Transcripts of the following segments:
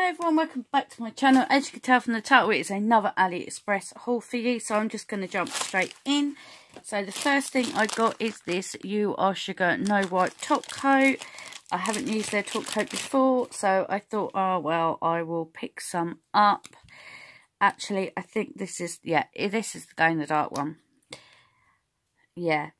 Hi everyone, welcome back to my channel. As you can tell from the title, it is another AliExpress haul for you. So I'm just going to jump straight in. So the first thing I got is this UR SUGAR No Wipe top coat. I haven't used their top coat before, so I thought, oh well, I will pick some up. Actually, I think this is, yeah, this is the Glow in the Dark one. Yeah,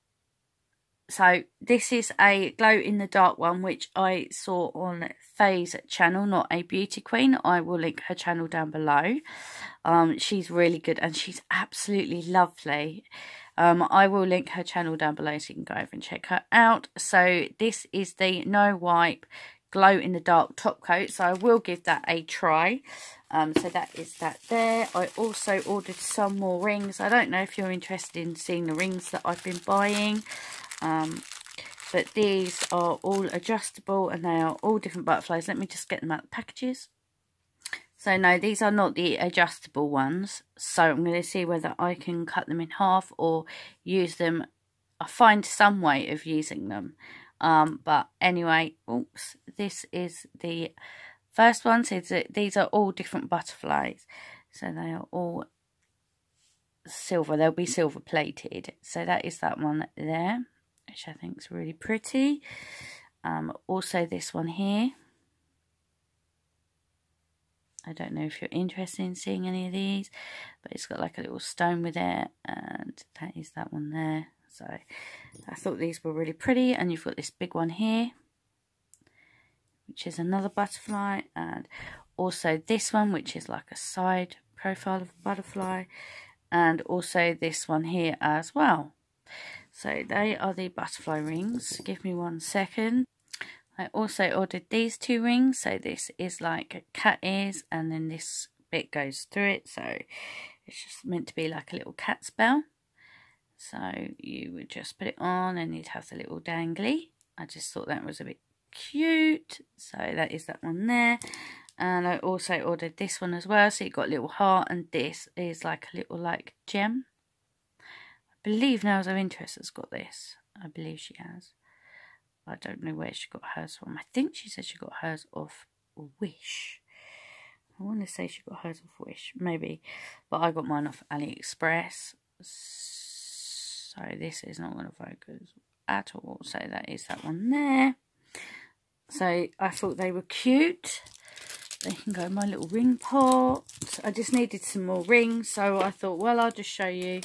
so this is a glow in the dark one which I saw on Faye's channel, not a beauty queen. I will link her channel down below. Um, she's really good and she's absolutely lovely. Um, I will link her channel down below so you can go over and check her out. So this is the No Wipe Glow in the Dark top coat. So I will give that a try. Um, so that is that there. I also ordered some more rings. I don't know if you're interested in seeing the rings that I've been buying. Um, but these are all adjustable and they are all different butterflies. Let me just get them out of the packages. So no, these are not the adjustable ones. So I'm going to see whether I can cut them in half or use them. I find some way of using them. Um, but anyway, oops, this is the first one. So these are all different butterflies. So they are all silver. They'll be silver plated. So that is that one there which I think is really pretty. Um, also this one here. I don't know if you're interested in seeing any of these, but it's got like a little stone with it, and that is that one there. So I thought these were really pretty, and you've got this big one here, which is another butterfly, and also this one, which is like a side profile of a butterfly, and also this one here as well. So they are the butterfly rings. Give me one second. I also ordered these two rings. So this is like a cat ears and then this bit goes through it. So it's just meant to be like a little cat's bell. So you would just put it on and you'd have the little dangly. I just thought that was a bit cute. So that is that one there. And I also ordered this one as well. So you got a little heart and this is like a little like gem believe Nails of Interest has got this. I believe she has. I don't know where she got hers from. I think she said she got hers off Wish. I want to say she got hers off Wish, maybe. But I got mine off AliExpress. So this is not going to focus at all. So that is that one there. So I thought they were cute. They can go my little ring pot. I just needed some more rings. So I thought, well, I'll just show you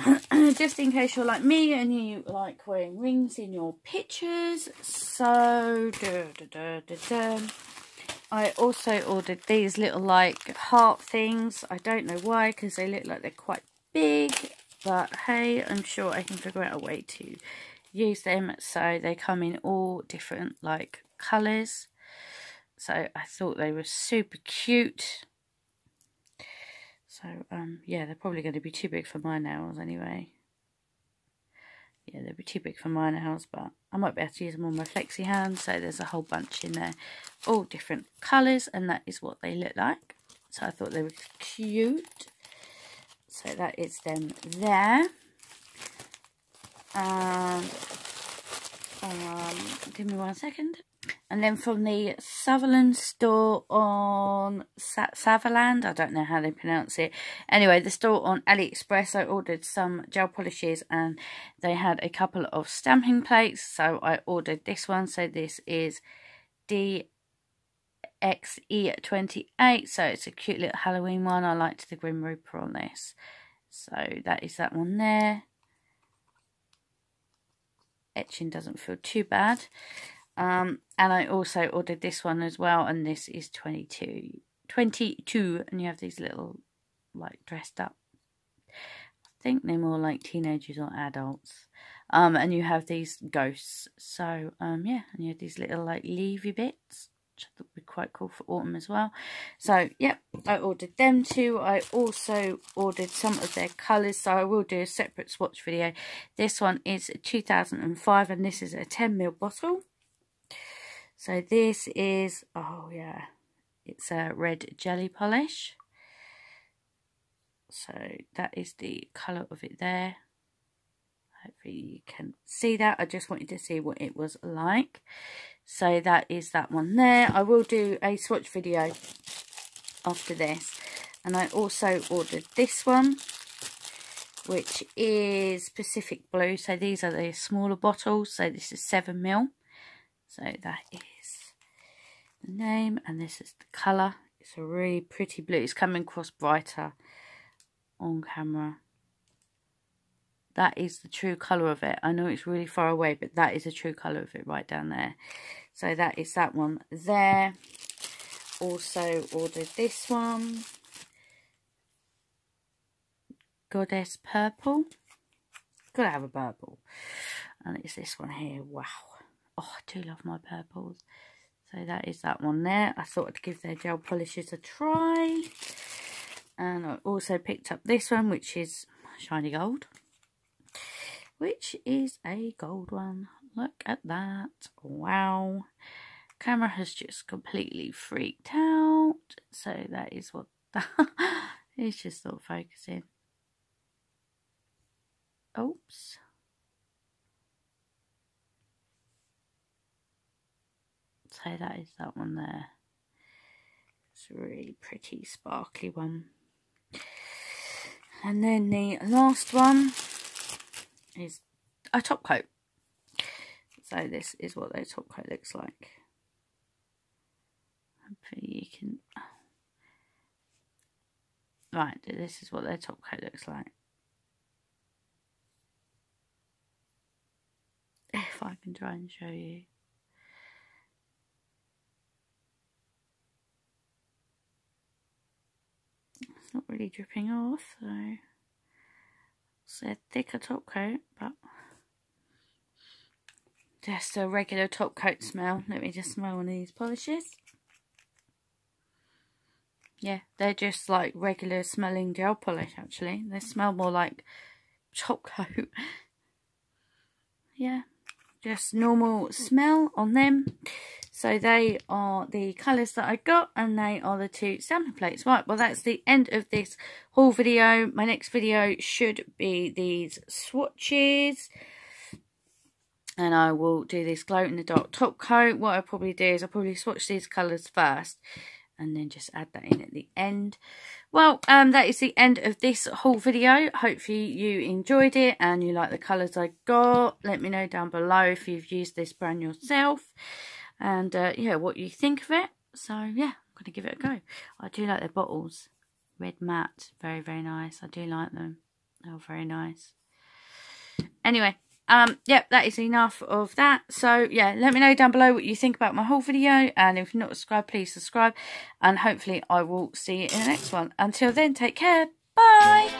just in case you're like me and you like wearing rings in your pictures. So, I also ordered these little like heart things. I don't know why because they look like they're quite big. But hey, I'm sure I can figure out a way to use them. So they come in all different like colours. So I thought they were super cute. So, um, yeah, they're probably going to be too big for my nails anyway. Yeah, they'll be too big for my nails, but I might be able to use them on my flexi hands. So there's a whole bunch in there, all different colours, and that is what they look like. So I thought they were cute. So that is them there. And, um, give me one second. And then from the Saviland store on Saviland, I don't know how they pronounce it. Anyway, the store on AliExpress, I ordered some gel polishes and they had a couple of stamping plates. So I ordered this one. So this is DXE28. So it's a cute little Halloween one. I liked the Grim Reaper on this. So that is that one there. Etching doesn't feel too bad. Um, and I also ordered this one as well, and this is 22. 22, and you have these little, like, dressed up. I think they're more like teenagers or adults. Um, and you have these ghosts. So, um, yeah, and you have these little, like, leafy bits, which I thought would be quite cool for autumn as well. So, yep, I ordered them too. I also ordered some of their colours, so I will do a separate swatch video. This one is 2005, and this is a 10ml bottle. So this is, oh yeah, it's a red jelly polish. So that is the colour of it there. hopefully you can see that. I just wanted to see what it was like. So that is that one there. I will do a swatch video after this. And I also ordered this one which is Pacific Blue. So these are the smaller bottles. So this is 7 mil so that is the name and this is the colour it's a really pretty blue it's coming across brighter on camera that is the true colour of it. I know it's really far away, but that is the true colour of it right down there. So that is that one there. Also ordered this one. Goddess Purple. Gotta have a purple. And it's this one here. Wow. Oh, I do love my purples. So that is that one there. I thought I'd give their gel polishes a try. And I also picked up this one, which is shiny gold which is a gold one. Look at that. Wow. Camera has just completely freaked out. So that is what it's just not focusing. Oops. So that is that one there. It's a really pretty sparkly one. And then the last one is a top coat. So this is what their top coat looks like. Hopefully you can... Right, this is what their top coat looks like. If I can try and show you. It's not dripping off, so... It's a thicker top coat, but just a regular top coat smell. Let me just smell one of these polishes. Yeah, they're just like regular smelling gel polish actually. They smell more like top coat. yeah, just normal smell on them. So they are the colours that I got and they are the two stamping plates. Right, well that's the end of this haul video. My next video should be these swatches. And I will do this glow in the dark top coat. What I'll probably do is I'll probably swatch these colours first and then just add that in at the end. Well, um, that is the end of this haul video. Hopefully you enjoyed it and you like the colours I got. Let me know down below if you've used this brand yourself and uh, yeah, what you think of it. So yeah, I'm going to give it a go. I do like their bottles. Red matte, very, very nice. I do like them. They're very nice. Anyway, um, yep, that is enough of that. So, yeah, let me know down below what you think about my haul video. And if you're not subscribed, please subscribe. And hopefully I will see you in the next one. Until then, take care. Bye.